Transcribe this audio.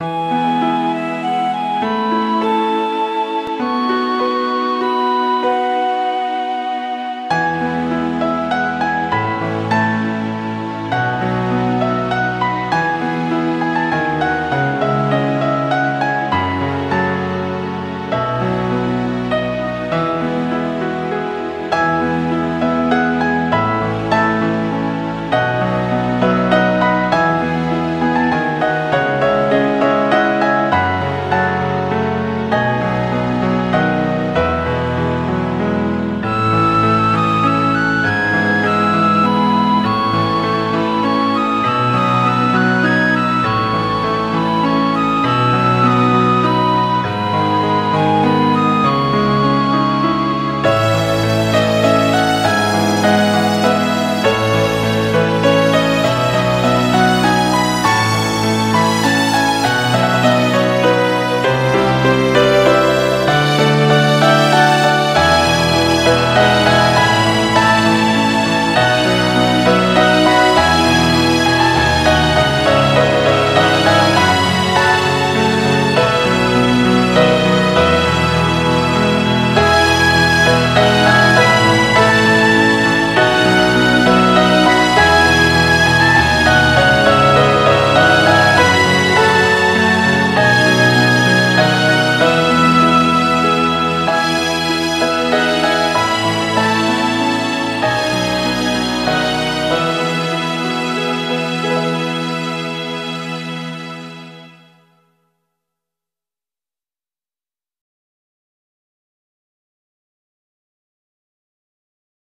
you.